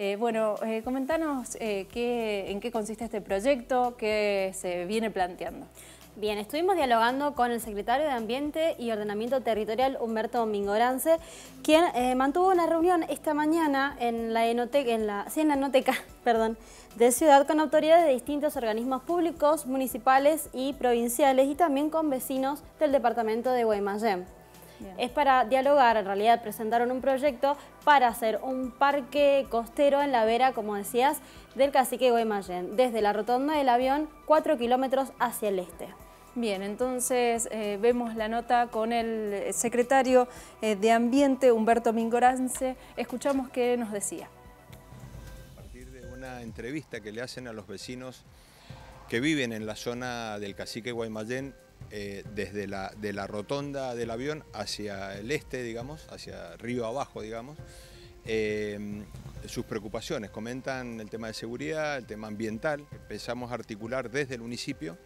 Eh, bueno, eh, comentanos qué, en qué consiste este proyecto, qué se viene planteando. Bien, estuvimos dialogando con el secretario de Ambiente y Ordenamiento Territorial, Humberto Mingorance, quien mantuvo una reunión esta mañana en la enoteca, perdón, de Ciudad con autoridades de distintos organismos públicos, municipales y provinciales y también con vecinos del departamento de Guaymallén. Es para dialogar, en realidad presentaron un proyecto para hacer un parque costero en la vera, como decías, del cacique Guaymallén, desde la rotonda del avión, 4 kilómetros hacia el este. Bien, entonces eh, vemos la nota con el secretario eh, de Ambiente, Humberto Mingorance. Escuchamos qué nos decía. A partir de una entrevista que le hacen a los vecinos que viven en la zona del cacique Guaymallén, eh, desde la, de la rotonda del avión hacia el este, digamos, hacia río abajo, digamos, eh, sus preocupaciones. Comentan el tema de seguridad, el tema ambiental. Empezamos a articular desde el municipio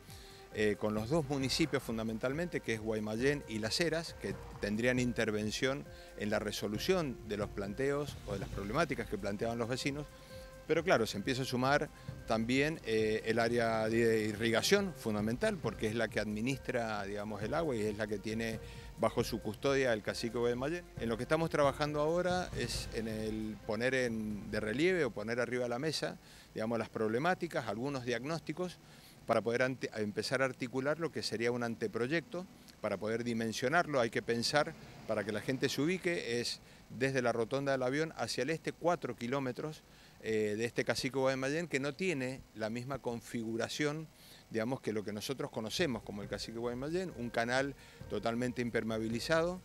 eh, con los dos municipios fundamentalmente, que es Guaymallén y Las Heras, que tendrían intervención en la resolución de los planteos o de las problemáticas que planteaban los vecinos, pero claro, se empieza a sumar también eh, el área de irrigación, fundamental, porque es la que administra digamos, el agua y es la que tiene bajo su custodia el cacique Mayén. En lo que estamos trabajando ahora es en el poner en, de relieve o poner arriba de la mesa digamos, las problemáticas, algunos diagnósticos, para poder empezar a articular lo que sería un anteproyecto, para poder dimensionarlo hay que pensar, para que la gente se ubique, es desde la rotonda del avión hacia el este, cuatro kilómetros, eh, de este cacique Guaymallén que no tiene la misma configuración digamos que lo que nosotros conocemos como el cacique Guaymallén, un canal totalmente impermeabilizado,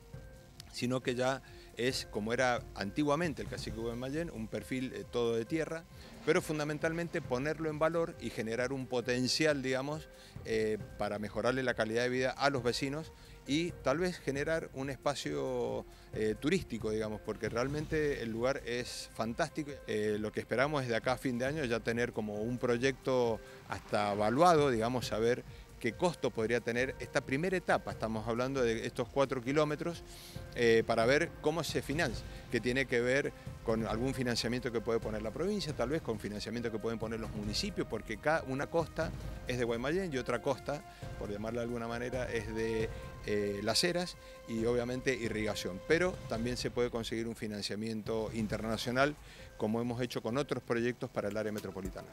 sino que ya es como era antiguamente el cacique Guaymallén, un perfil eh, todo de tierra, pero fundamentalmente ponerlo en valor y generar un potencial, digamos, eh, para mejorarle la calidad de vida a los vecinos y tal vez generar un espacio eh, turístico, digamos, porque realmente el lugar es fantástico. Lo que esperamos es de acá a fin de año ya tener como un proyecto hasta evaluado, digamos, saber qué costo podría tener esta primera etapa, estamos hablando de estos cuatro kilómetros, eh, para ver cómo se financia, que tiene que ver con algún financiamiento que puede poner la provincia, tal vez con financiamiento que pueden poner los municipios, porque cada, una costa es de Guaymallén y otra costa, por llamarla de alguna manera, es de eh, Las Heras y obviamente irrigación. Pero también se puede conseguir un financiamiento internacional, como hemos hecho con otros proyectos para el área metropolitana.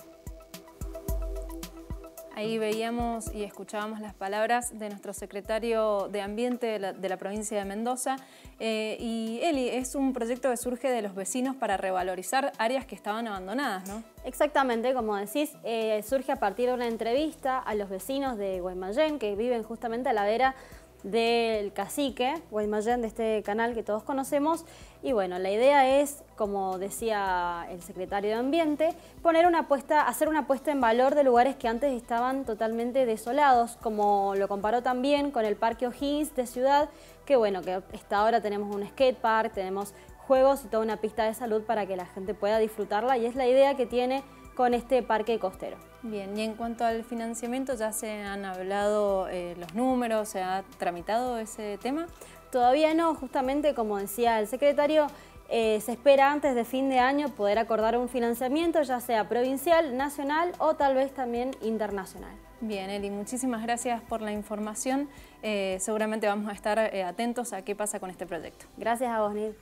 Ahí veíamos y escuchábamos las palabras de nuestro secretario de Ambiente de la, provincia de Mendoza. Eh, y Eli, es un proyecto que surge de los vecinos para revalorizar áreas que estaban abandonadas, ¿no? Exactamente, como decís, eh, surge a partir de una entrevista a los vecinos de Guaymallén que viven justamente a la vera del cacique, Guaymallén, de este canal que todos conocemos. Y bueno, la idea es, como decía el secretario de Ambiente, poner una apuesta, hacer una puesta en valor de lugares que antes estaban totalmente desolados, como lo comparó también con el Parque O'Higgins de Ciudad, que bueno, que hasta ahora tenemos un skatepark, tenemos juegos y toda una pista de salud para que la gente pueda disfrutarla y es la idea que tiene con este parque costero. Bien, y en cuanto al financiamiento, ¿ya se han hablado eh, los números, se ha tramitado ese tema? Todavía no, justamente como decía el secretario, eh, se espera antes de fin de año poder acordar un financiamiento, ya sea provincial, nacional o tal vez también internacional. Bien, Eli, muchísimas gracias por la información. Eh, seguramente vamos a estar atentos a qué pasa con este proyecto. Gracias a vos, Nid.